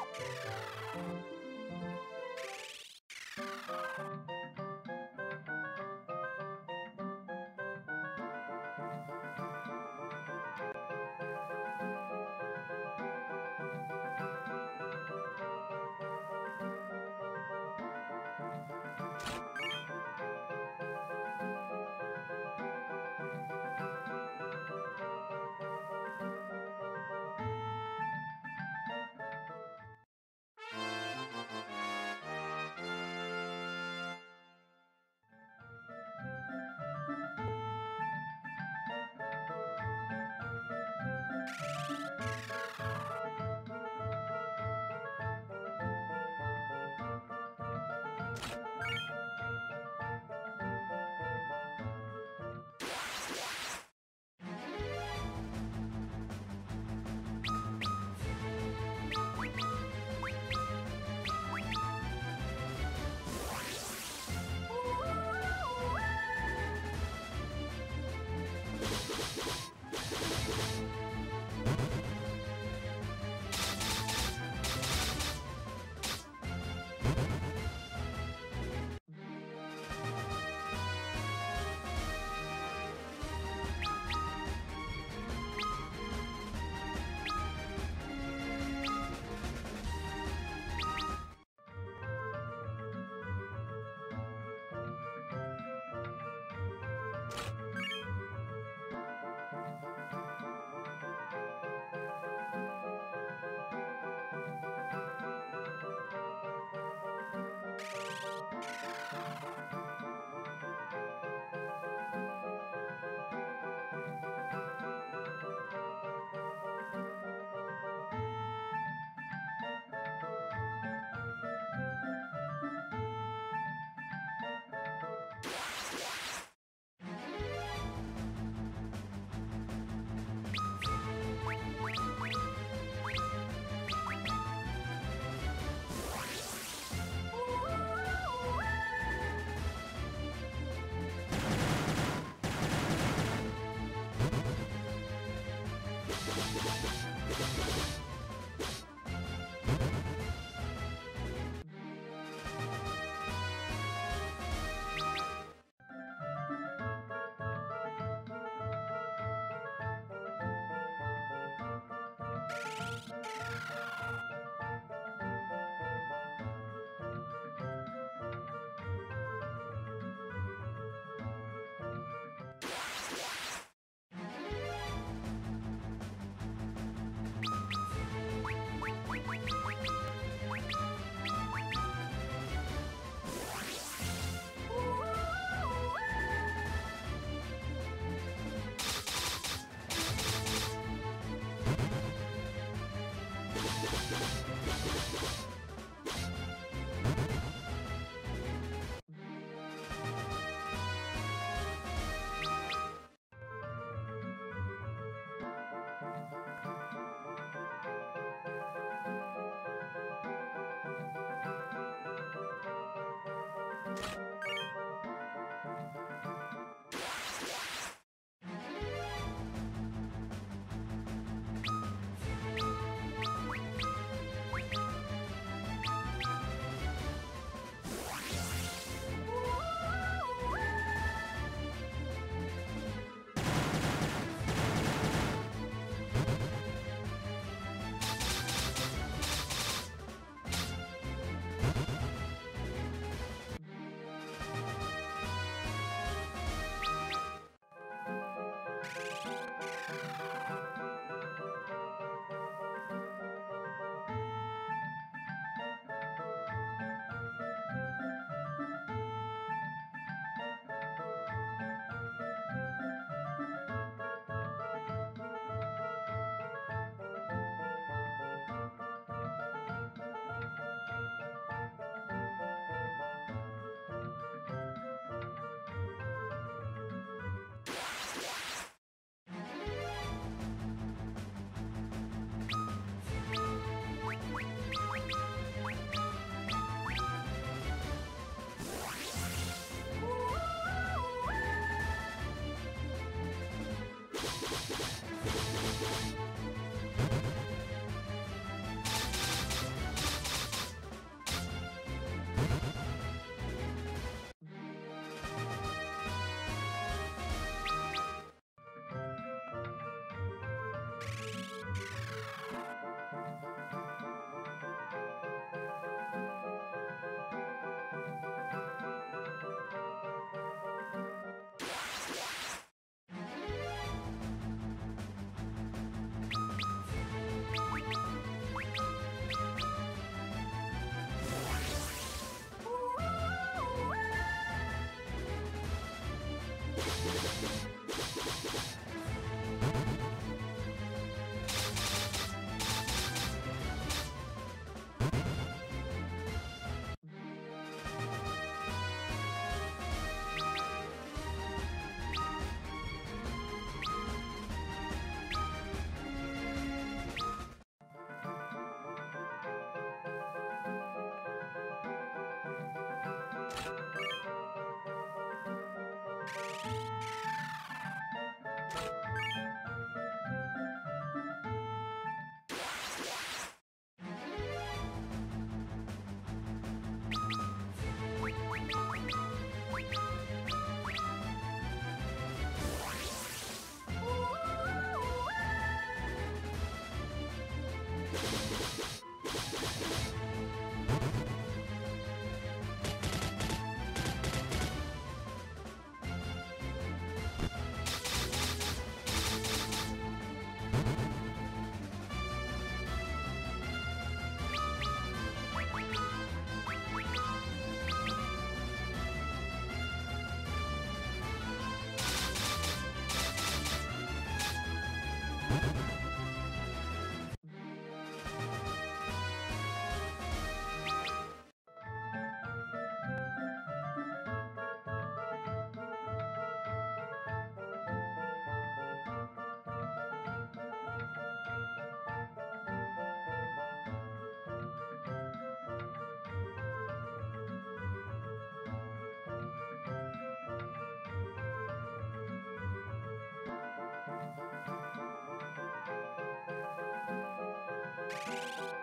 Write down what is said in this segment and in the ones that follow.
Okay.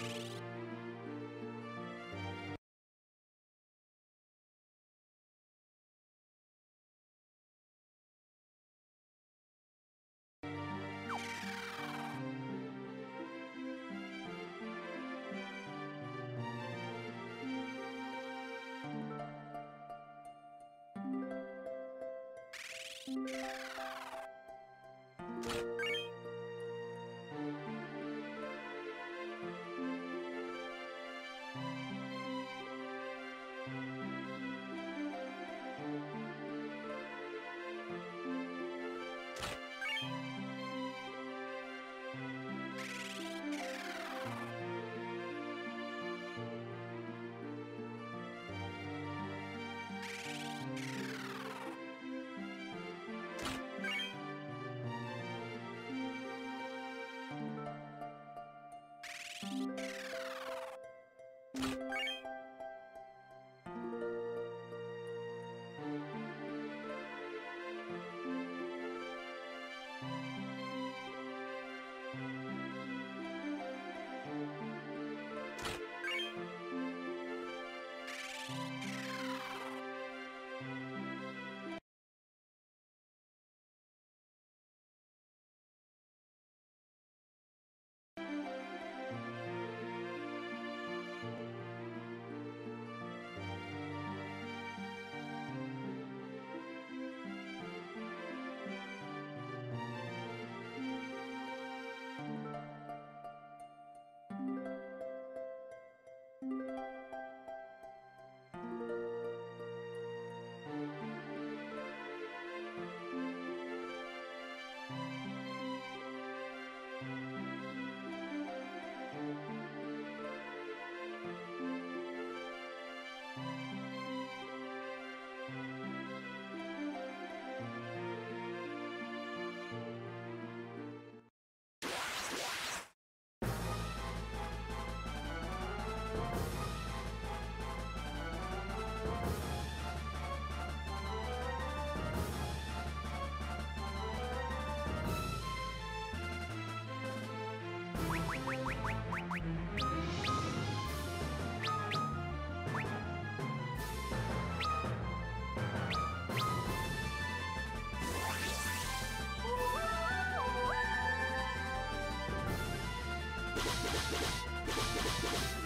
you. やばいやばいやばい。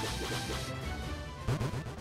Let's go.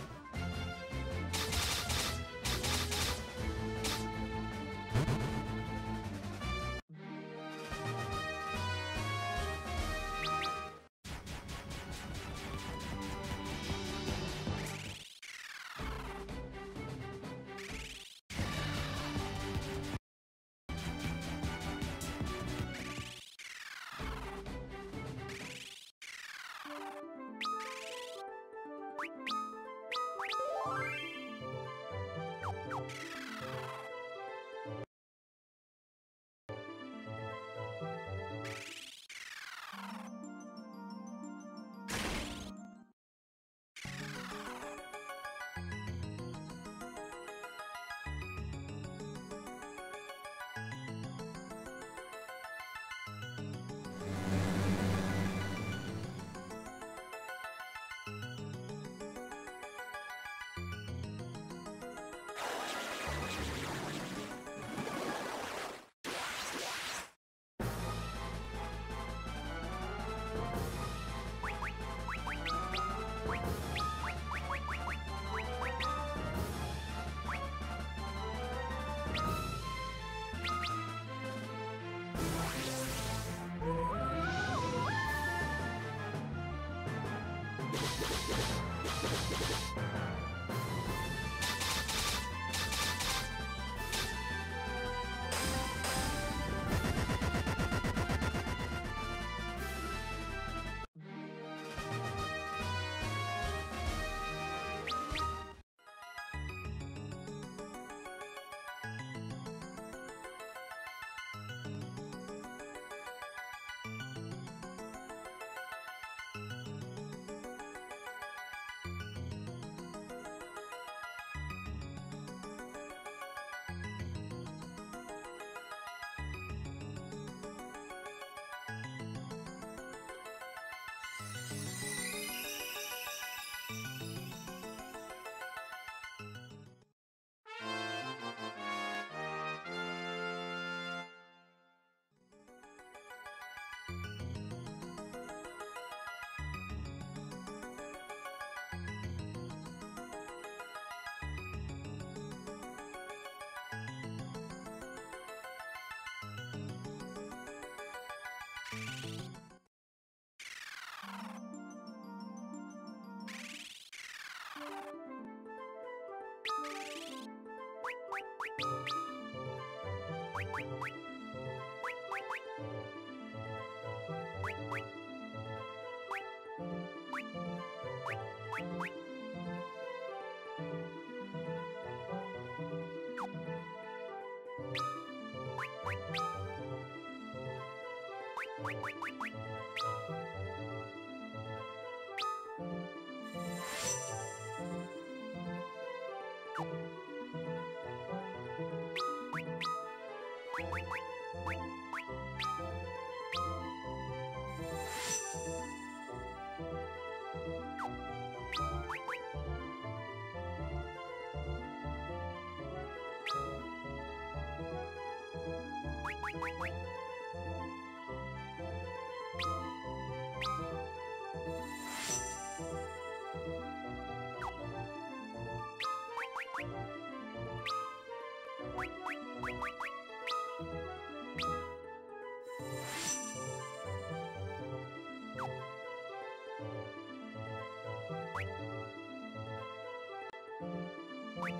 Thank you.